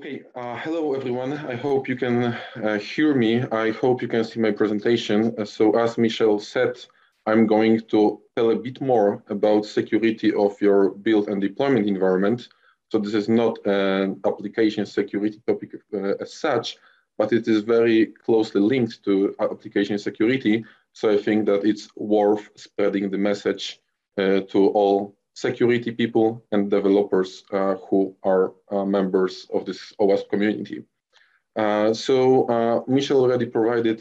Okay, uh, hello everyone. I hope you can uh, hear me. I hope you can see my presentation. Uh, so as Michelle said, I'm going to tell a bit more about security of your build and deployment environment. So this is not an application security topic uh, as such, but it is very closely linked to application security. So I think that it's worth spreading the message uh, to all security people and developers uh, who are uh, members of this OWASP community. Uh, so uh, Michelle already provided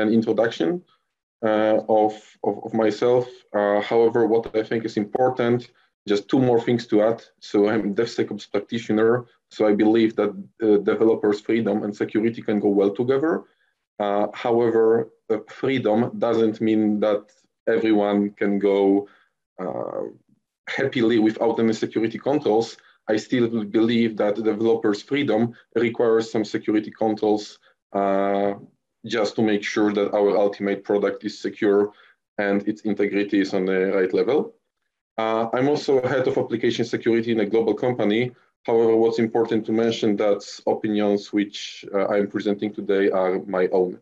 an introduction uh, of, of, of, myself. Uh, however, what I think is important, just two more things to add. So I'm DevSecOps practitioner. So I believe that developers' freedom and security can go well together. however, freedom doesn't mean that everyone can go happily without any security controls, I still believe that developers' freedom requires some security controls uh, just to make sure that our ultimate product is secure and its integrity is on the right level. Uh, I'm also a head of application security in a global company. However, what's important to mention that opinions which uh, I'm presenting today are my own.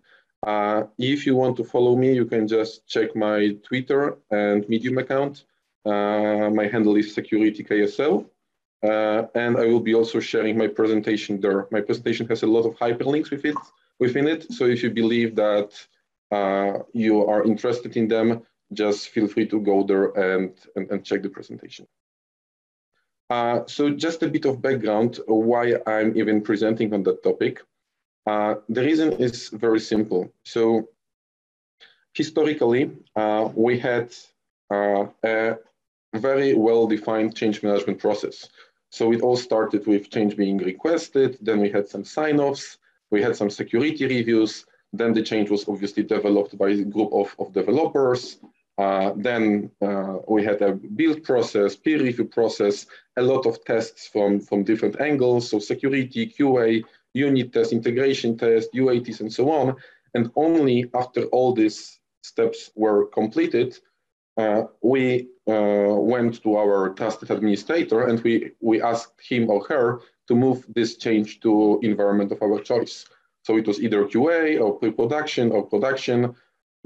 Uh, if you want to follow me, you can just check my Twitter and Medium account. Uh, my handle is securityksl. Uh, and I will be also sharing my presentation there. My presentation has a lot of hyperlinks with it, within it. So if you believe that uh, you are interested in them, just feel free to go there and, and, and check the presentation. Uh, so just a bit of background why I'm even presenting on that topic. Uh, the reason is very simple. So historically, uh, we had a very well-defined change management process. So it all started with change being requested, then we had some sign-offs, we had some security reviews, then the change was obviously developed by a group of, of developers. Uh, then uh, we had a build process, peer review process, a lot of tests from, from different angles, so security, QA, unit test, integration test, UATs, and so on. And only after all these steps were completed, uh, we uh, went to our trusted administrator and we, we asked him or her to move this change to environment of our choice. So it was either QA or pre-production or production,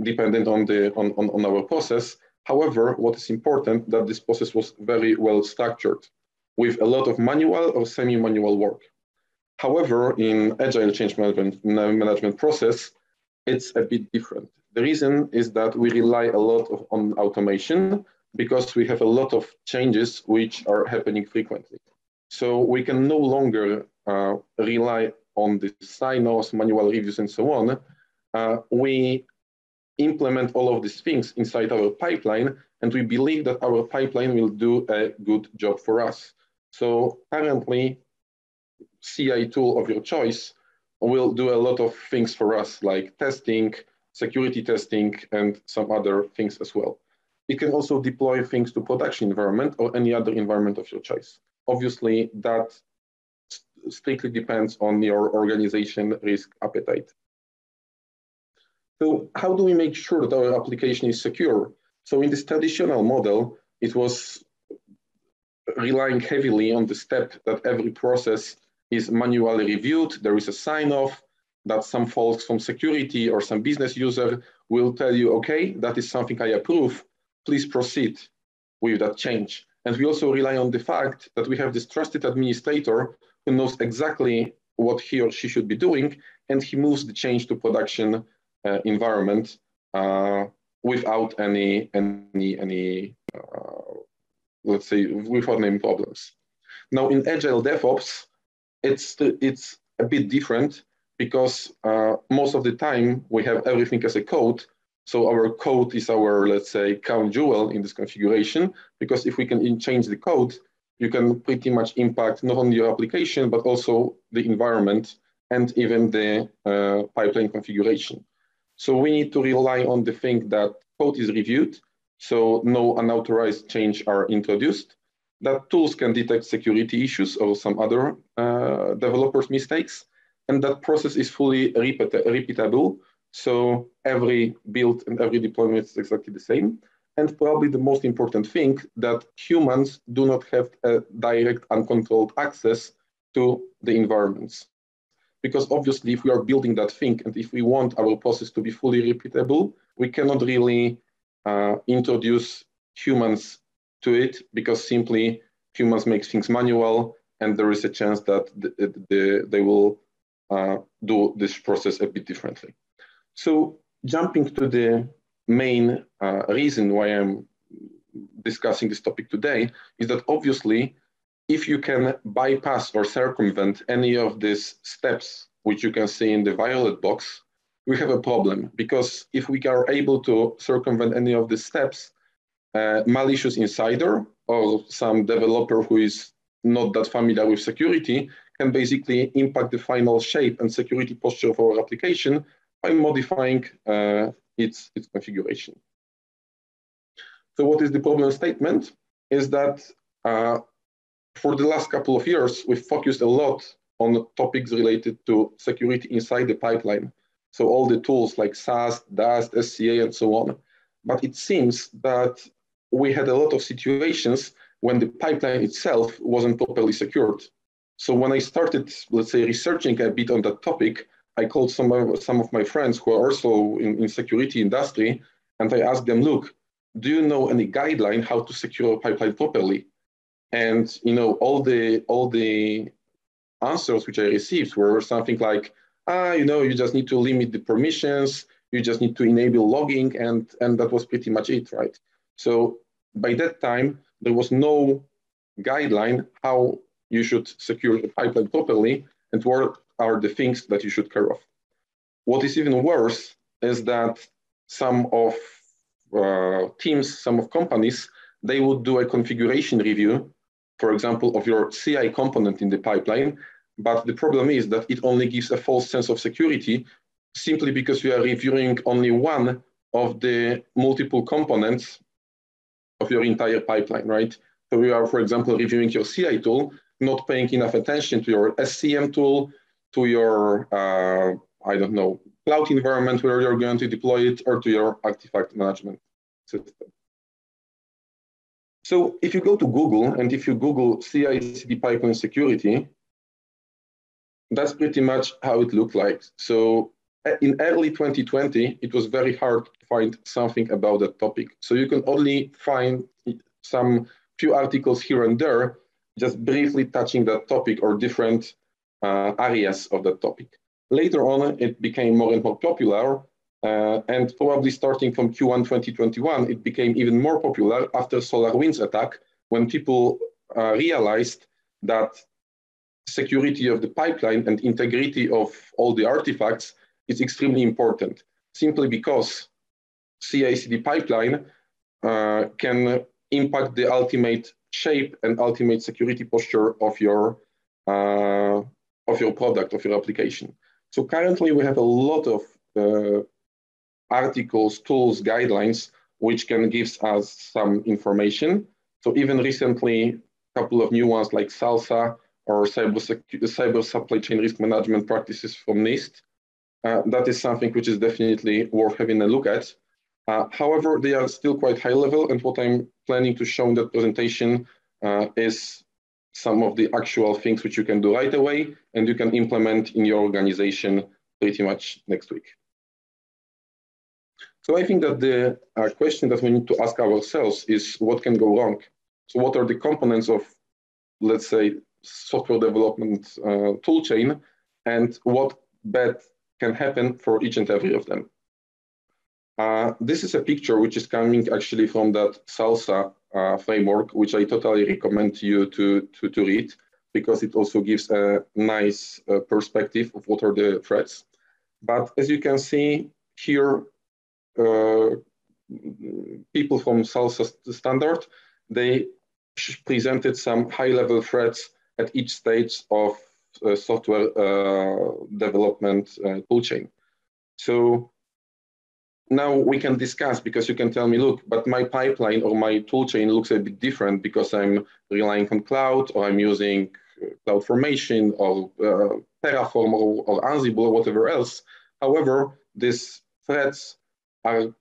dependent on, the, on, on, on our process. However, what is important that this process was very well structured with a lot of manual or semi-manual work. However, in agile change management, management process, it's a bit different. The reason is that we rely a lot of, on automation because we have a lot of changes which are happening frequently. So we can no longer uh, rely on the sign-offs, manual reviews, and so on. Uh, we implement all of these things inside our pipeline, and we believe that our pipeline will do a good job for us. So currently, CI tool of your choice will do a lot of things for us, like testing, security testing, and some other things as well. It can also deploy things to production environment or any other environment of your choice. Obviously, that strictly depends on your organization risk appetite. So how do we make sure that our application is secure? So in this traditional model, it was relying heavily on the step that every process is manually reviewed. There is a sign off that some folks from security or some business user will tell you, okay, that is something I approve. Please proceed with that change. And we also rely on the fact that we have this trusted administrator who knows exactly what he or she should be doing, and he moves the change to production uh, environment uh, without any any any uh, let's say without any problems. Now in agile DevOps, it's, it's a bit different because uh, most of the time we have everything as a code. So our code is our, let's say, crown jewel in this configuration, because if we can change the code, you can pretty much impact not only your application, but also the environment and even the uh, pipeline configuration. So we need to rely on the thing that code is reviewed, so no unauthorized change are introduced that tools can detect security issues or some other uh, developers' mistakes, and that process is fully repeat repeatable. So every build and every deployment is exactly the same. And probably the most important thing that humans do not have a direct uncontrolled access to the environments. Because obviously, if we are building that thing and if we want our process to be fully repeatable, we cannot really uh, introduce humans to it because simply humans make things manual and there is a chance that the, the, they will uh, do this process a bit differently. So jumping to the main uh, reason why I'm discussing this topic today is that obviously if you can bypass or circumvent any of these steps, which you can see in the violet box, we have a problem because if we are able to circumvent any of these steps, uh, malicious insider or some developer who is not that familiar with security can basically impact the final shape and security posture of our application by modifying uh, its, its configuration. So what is the problem statement? Is that uh, for the last couple of years, we've focused a lot on topics related to security inside the pipeline. So all the tools like SAST, DAST, SCA, and so on. But it seems that we had a lot of situations when the pipeline itself wasn't properly secured. So when I started, let's say, researching a bit on that topic, I called some of, some of my friends who are also in, in security industry, and I asked them, look, do you know any guideline how to secure a pipeline properly? And you know, all the all the answers which I received were something like, ah, you know, you just need to limit the permissions, you just need to enable logging, and and that was pretty much it, right? So by that time, there was no guideline how you should secure the pipeline properly and what are the things that you should care of. What is even worse is that some of uh, teams, some of companies, they would do a configuration review for example, of your CI component in the pipeline. But the problem is that it only gives a false sense of security simply because you are reviewing only one of the multiple components of your entire pipeline, right? So you are, for example, reviewing your CI tool, not paying enough attention to your SCM tool, to your, uh, I don't know, cloud environment where you're going to deploy it, or to your artifact management system. So if you go to Google and if you Google CI/CD pipeline security, that's pretty much how it looked like. So in early 2020, it was very hard to find something about that topic. So you can only find some few articles here and there, just briefly touching that topic or different uh, areas of that topic. Later on, it became more and more popular, uh, and probably starting from Q1 2021, it became even more popular after SolarWinds attack, when people uh, realized that security of the pipeline and integrity of all the artifacts is extremely important, simply because CI/CD pipeline uh, can impact the ultimate shape and ultimate security posture of your uh, of your product of your application. So currently, we have a lot of uh, articles, tools, guidelines, which can give us some information. So even recently, a couple of new ones like SLSA or cyber, cyber supply chain risk management practices from NIST. Uh, that is something which is definitely worth having a look at. Uh, however, they are still quite high level, and what I'm planning to show in that presentation uh, is some of the actual things which you can do right away and you can implement in your organization pretty much next week. So I think that the uh, question that we need to ask ourselves is what can go wrong? So what are the components of, let's say, software development uh, toolchain and what bad can happen for each and every of them? Uh, this is a picture which is coming actually from that SLSA uh, framework, which I totally recommend you to, to, to read because it also gives a nice uh, perspective of what are the threats. But as you can see here, uh, people from SLSA standard, they presented some high-level threats at each stage of software uh, development uh, toolchain. So now we can discuss because you can tell me, look, but my pipeline or my toolchain looks a bit different because I'm relying on cloud or I'm using CloudFormation or uh, Terraform or, or Ansible or whatever else. However, these threats are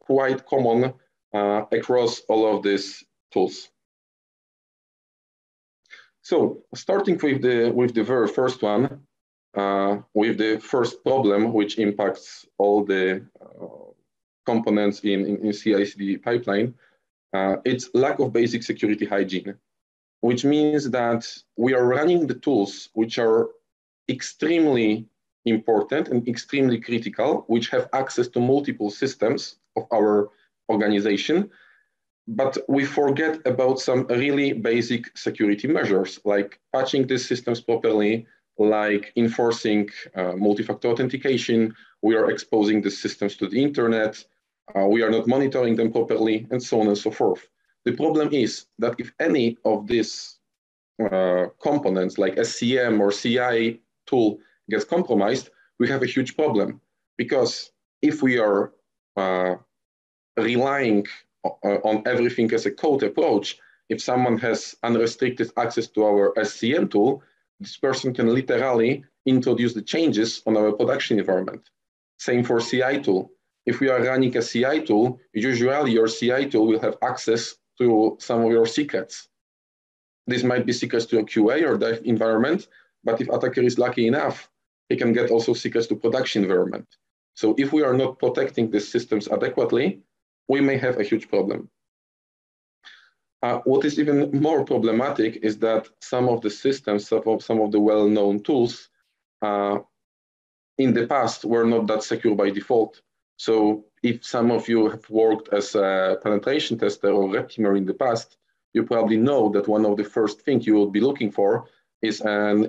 quite common uh, across all of these tools. So starting with the, with the very first one, uh, with the first problem, which impacts all the uh, components in, in, in CI/CD pipeline, uh, it's lack of basic security hygiene, which means that we are running the tools which are extremely important and extremely critical, which have access to multiple systems of our organization. But we forget about some really basic security measures, like patching these systems properly, like enforcing uh, multi-factor authentication. We are exposing the systems to the internet. Uh, we are not monitoring them properly, and so on and so forth. The problem is that if any of these uh, components, like SCM or CI tool, gets compromised, we have a huge problem because if we are uh, relying Uh, on everything as a code approach, if someone has unrestricted access to our SCM tool, this person can literally introduce the changes on our production environment. Same for CI tool. If we are running a CI tool, usually your CI tool will have access to some of your secrets. This might be secrets to a QA or dev environment, but if attacker is lucky enough, he can get also secrets to production environment. So if we are not protecting these systems adequately, we may have a huge problem. Uh, what is even more problematic is that some of the systems, some of, some of the well-known tools uh, in the past were not that secure by default. So if some of you have worked as a penetration tester or red teamer in the past, you probably know that one of the first things you will be looking for is an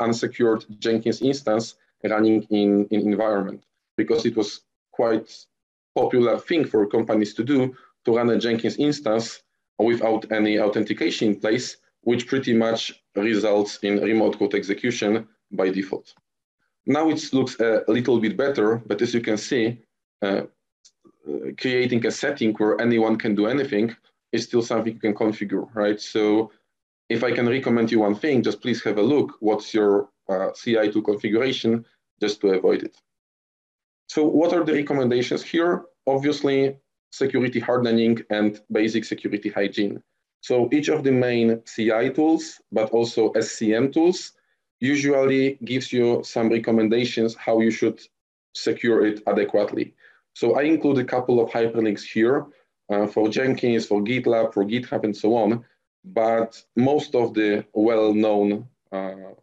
unsecured Jenkins instance running in, in environment because it was quite popular thing for companies to do to run a Jenkins instance without any authentication in place, which pretty much results in remote code execution by default. Now it looks a little bit better, but as you can see, uh, creating a setting where anyone can do anything is still something you can configure, right? So if I can recommend you one thing, just please have a look. What's your uh, CI tool configuration just to avoid it. So what are the recommendations here? Obviously, security hardening and basic security hygiene. So each of the main CI tools, but also SCM tools, usually gives you some recommendations how you should secure it adequately. So I include a couple of hyperlinks here uh, for Jenkins, for GitLab, for GitHub, and so on. But most of the well-known uh,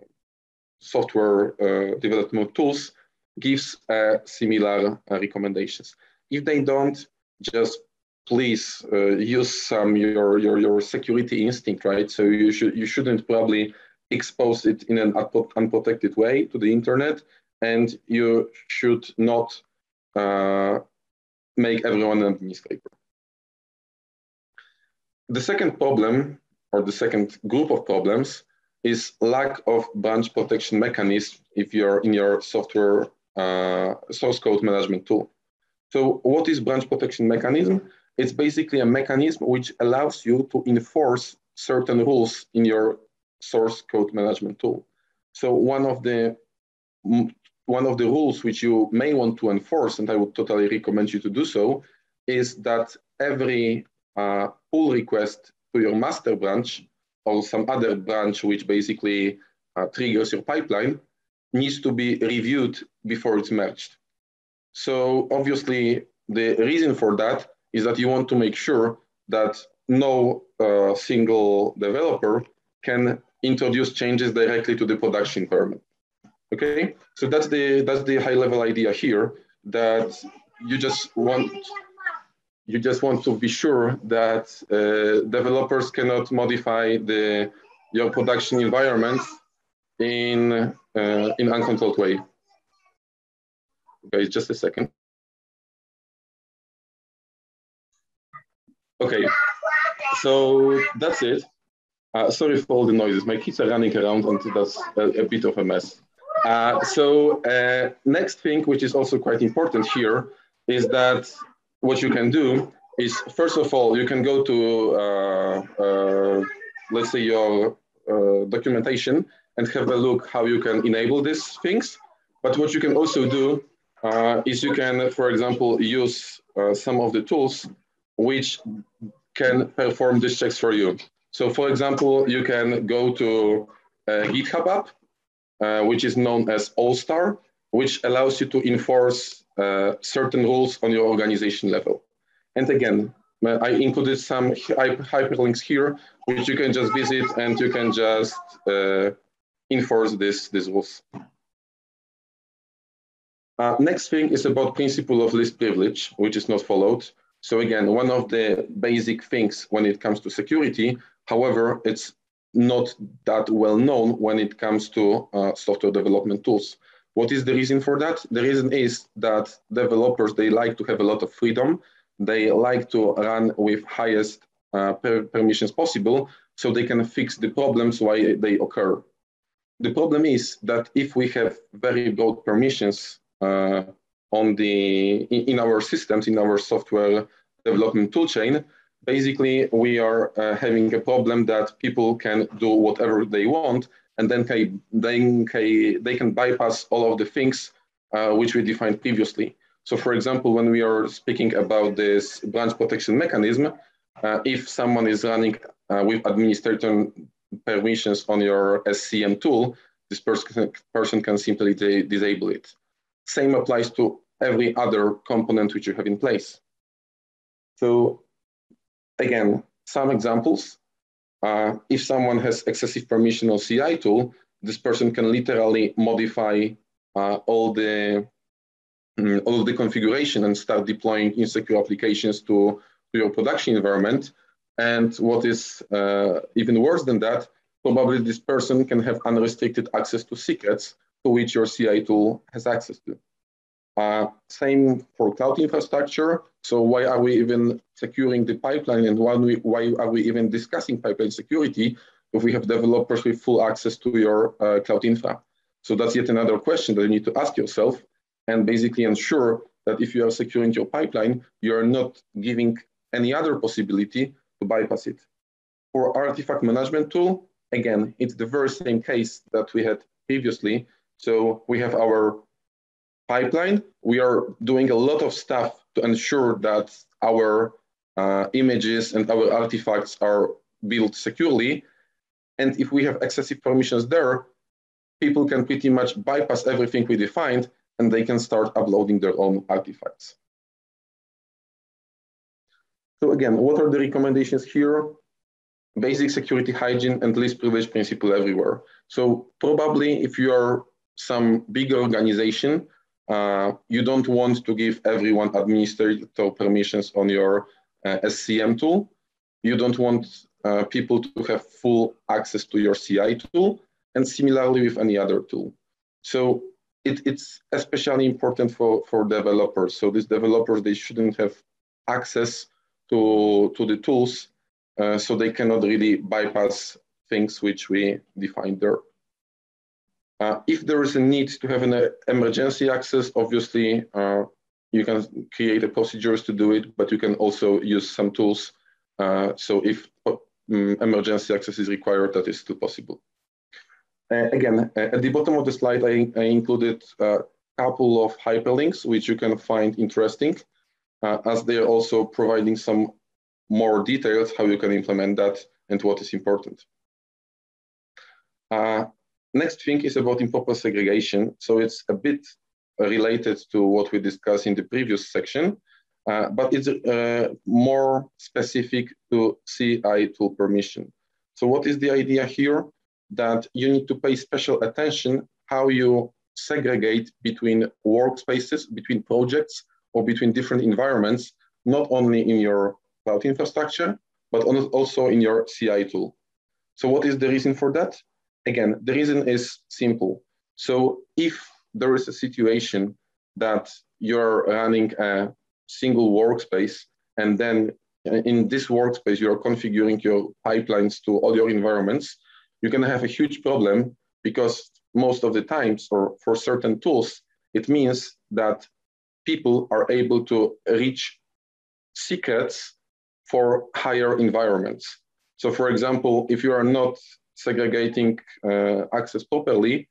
software uh, development tools gives uh, similar uh, recommendations. If they don't, just please uh, use some your, your your security instinct, right? So you should you shouldn't probably expose it in an unprotected way to the internet, and you should not uh, make everyone an administrator. The second problem, or the second group of problems, is lack of branch protection mechanism if you're in your software source code management tool. So what is branch protection mechanism? It's basically a mechanism which allows you to enforce certain rules in your source code management tool. So one of the one of the rules which you may want to enforce, and I would totally recommend you to do so, is that every uh, pull request to your master branch or some other branch which basically uh, triggers your pipeline needs to be reviewed before it's merged. So obviously, the reason for that is that you want to make sure that no uh, single developer can introduce changes directly to the production environment. Okay, so that's the that's the high level idea here that you just want you just want to be sure that uh, developers cannot modify the your production environment in uh, in uncontrolled way. Okay, just a second. Okay, so that's it. Uh, sorry for all the noises. My kids are running around and that's a, a bit of a mess. Uh, so uh, next thing, which is also quite important here, is that what you can do is, first of all, you can go to, uh, uh, let's say, your uh, documentation and have a look how you can enable these things. But what you can also do is you can, for example, use uh, some of the tools which can perform these checks for you. So for example, you can go to a GitHub app, uh, which is known as Allstar, which allows you to enforce uh, certain rules on your organization level. And again, I included some hyperlinks here, which you can just visit and you can just uh, enforce this, these rules. Uh, next thing is about principle of least privilege, which is not followed. So again, one of the basic things when it comes to security, however, it's not that well known when it comes to uh, software development tools. What is the reason for that? The reason is that developers, they like to have a lot of freedom. They like to run with highest uh, per permissions possible so they can fix the problems why they occur. The problem is that if we have very broad permissions on the in, our systems, in our software development toolchain, basically we are uh, having a problem that people can do whatever they want and then can, then they can bypass all of the things uh, which we defined previously. So for example, when we are speaking about this branch protection mechanism, uh, if someone is running uh, with administrator permissions on your SCM tool, this person, person can simply disable it. Same applies to every other component which you have in place. So again, some examples. Uh, if someone has excessive permission on CI tool, this person can literally modify uh, all the um, all of the configuration and start deploying insecure applications to, to your production environment. And what is uh, even worse than that, probably this person can have unrestricted access to secrets to which your CI tool has access to. Uh, same for cloud infrastructure. So why are we even securing the pipeline and why, we, why are we even discussing pipeline security if we have developers with full access to your uh, cloud infra? So that's yet another question that you need to ask yourself and basically ensure that if you are securing your pipeline, you are not giving any other possibility to bypass it. For artifact management tool, again, it's the very same case that we had previously. So we have our pipeline. We are doing a lot of stuff to ensure that our uh, images and our artifacts are built securely. And if we have excessive permissions there, people can pretty much bypass everything we defined and they can start uploading their own artifacts. So again, what are the recommendations here? Basic security hygiene and least privilege principle everywhere. So probably if you are some bigger organization, uh, you don't want to give everyone administrator permissions on your uh, SCM tool. You don't want uh, people to have full access to your CI tool, and similarly with any other tool. So it, it's especially important for, for developers. So these developers, they shouldn't have access to, to the tools, uh, so they cannot really bypass things which we defined there. Uh, if there is a need to have an uh, emergency access, obviously uh, you can create a procedures to do it, but you can also use some tools. Uh, so if um, emergency access is required, that is still possible. Again, at the bottom of the slide, I, I included a couple of hyperlinks, which you can find interesting, as they are also providing some more details how you can implement that and what is important. Uh, next thing is about improper segregation. So it's a bit related to what we discussed in the previous section, uh, but it's uh, more specific to CI tool permission. So what is the idea here? that you need to pay special attention how you segregate between workspaces, between projects, or between different environments, not only in your cloud infrastructure, but also in your CI tool. So what is the reason for that? Again, the reason is simple. So if there is a situation that you're running a single workspace and then uh, in this workspace, you're configuring your pipelines to all your environments, you're going to have a huge problem because most of the times, or for certain tools, it means that people are able to reach secrets for higher environments. So, for example, if you are not segregating uh, access properly,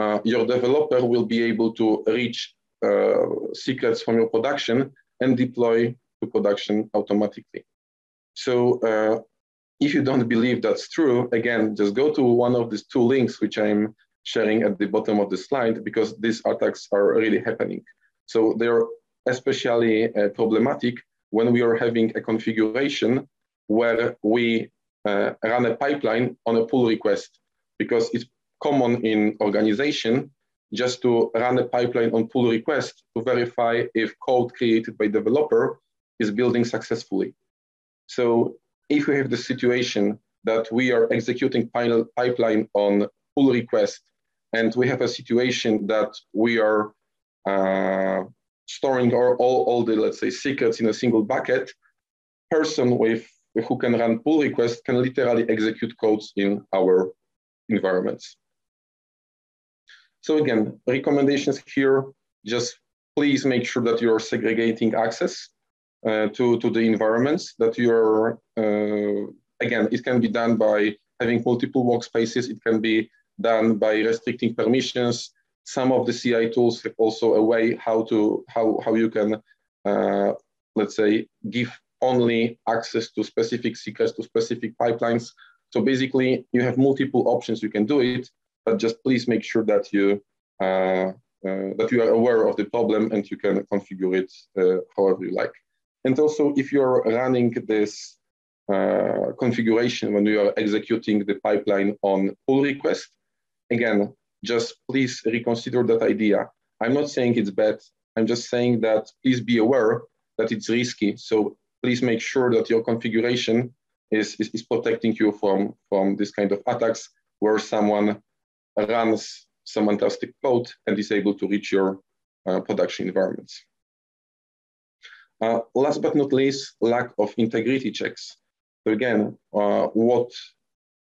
uh, your developer will be able to reach uh, secrets from your production and deploy to production automatically. So if you don't believe that's true, again, just go to one of these two links, which I'm sharing at the bottom of the slide, because these attacks are really happening. So they're especially uh, problematic when we are having a configuration where we run a pipeline on a pull request, because it's common in organization just to run a pipeline on pull request to verify if code created by developer is building successfully. So if we have the situation that we are executing pipeline on pull request and we have a situation that we are uh, storing our, all, all the, let's say, secrets in a single bucket, person with who can run pull requests can literally execute codes in our environments. So again, recommendations here, just please make sure that you're segregating access uh, to, to the environments that you're, uh, again, it can be done by having multiple workspaces. It can be done by restricting permissions. Some of the CI tools have also a way how to, how, how you can, uh, let's say, give only access to specific secrets to specific pipelines. So basically you have multiple options you can do it, but just please make sure that you uh, uh, that you are aware of the problem and you can configure it uh, however you like. And also, if you're running this uh, configuration when you are executing the pipeline on pull request, again, just please reconsider that idea. I'm not saying it's bad. I'm just saying that please be aware that it's risky. So please make sure that your configuration is, is, is protecting you from, from this kind of attacks where someone runs some fantastic code and is able to reach your uh, production environments. Uh, last but not least, lack of integrity checks. So again, uh, what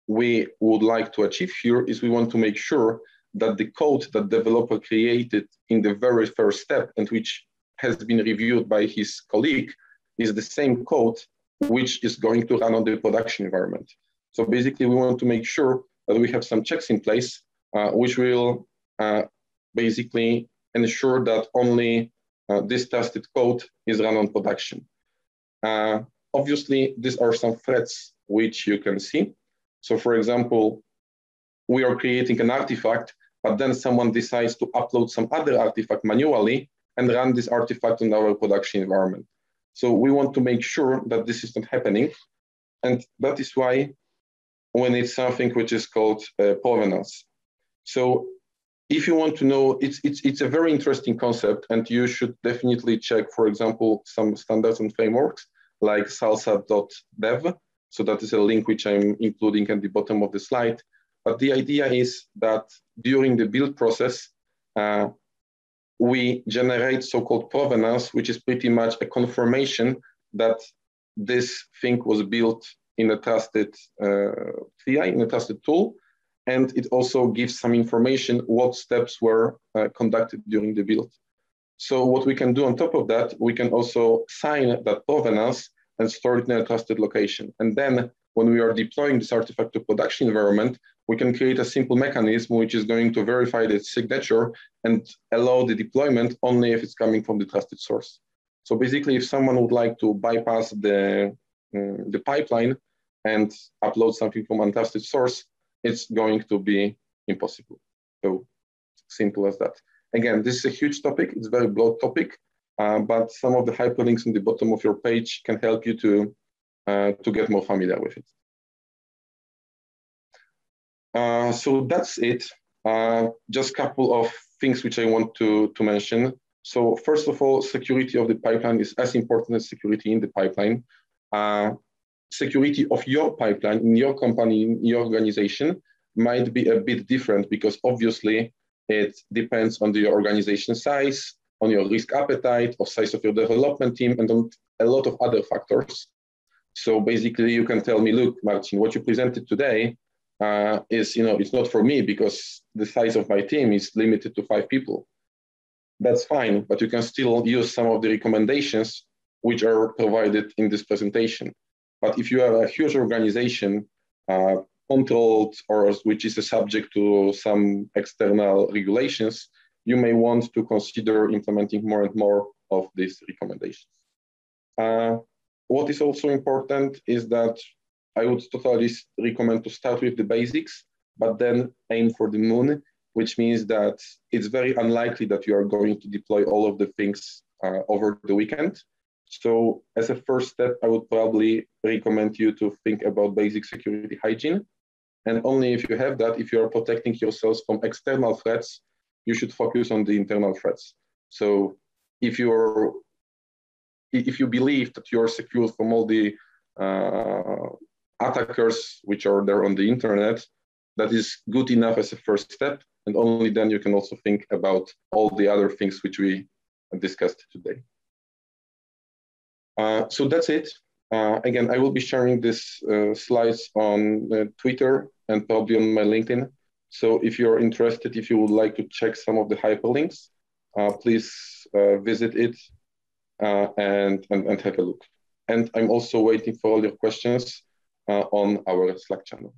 we would like to achieve here is we want to make sure that the code that developer created in the very first step and which has been reviewed by his colleague is the same code which is going to run on the production environment. So basically we want to make sure that we have some checks in place uh, which will uh, basically ensure that only uh, this tested code is run on production. obviously, these are some threats which you can see. So for example, we are creating an artifact, but then someone decides to upload some other artifact manually and run this artifact on our production environment. So we want to make sure that this is not happening. And that is why when it's something which is called uh, provenance. So if you want to know, it's, it's, it's a very interesting concept and you should definitely check, for example, some standards and frameworks like slsa.dev. So that is a link which I'm including at the bottom of the slide. But the idea is that during the build process, uh, we generate so-called provenance, which is pretty much a confirmation that this thing was built in a trusted uh, CI, in a trusted tool, and it also gives some information what steps were uh, conducted during the build. So what we can do on top of that, we can also sign that provenance and store it in a trusted location. And then when we are deploying this artifact to production environment, we can create a simple mechanism which is going to verify the signature and allow the deployment only if it's coming from the trusted source. So basically, if someone would like to bypass the, uh, the pipeline and upload something from untrusted source, it's going to be impossible. So simple as that. Again, this is a huge topic. It's a very broad topic, uh, but some of the hyperlinks in the bottom of your page can help you to, to get more familiar with it. Uh, so that's it. Uh, just a couple of things which I want to, to mention. So first of all, security of the pipeline is as important as security in the pipeline. Uh, security of your pipeline in your company, in your organization might be a bit different because obviously it depends on the organization size, on your risk appetite, or size of your development team, and on a lot of other factors. So basically, you can tell me, look, Marcin, what you presented today uh, is, you know, it's not for me because the size of my team is limited to five people. That's fine, but you can still use some of the recommendations which are provided in this presentation. But if you have a huge organization uh, controlled or which is subject to some external regulations, you may want to consider implementing more and more of these recommendations. Uh, what is also important is that I would totally recommend to start with the basics, but then aim for the moon, which means that it's very unlikely that you are going to deploy all of the things uh, over the weekend. So as a first step, I would probably recommend you to think about basic security hygiene. And only if you have that, if you are protecting yourselves from external threats, you should focus on the internal threats. So if you're if you believe that you're secure from all the uh, attackers which are there on the internet, that is good enough as a first step. And only then you can also think about all the other things which we discussed today. Uh, so that's it. Uh, again, I will be sharing these uh, slides on uh, Twitter and probably on my LinkedIn. So if you're interested, if you would like to check some of the hyperlinks, uh, please visit it Uh, and, and, and have a look. And I'm also waiting for all your questions uh, on our Slack channel.